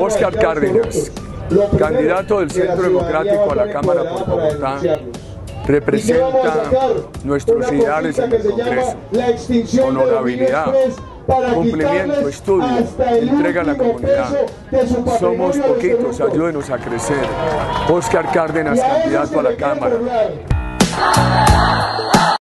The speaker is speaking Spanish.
Oscar Cárdenas, candidato del Centro Democrático a la Cámara por Bogotá, representa nuestros ideales en el Congreso. Honorabilidad, cumplimiento, estudio, entrega a la comunidad. Somos poquitos, ayúdenos a crecer. Oscar Cárdenas, candidato a la Cámara.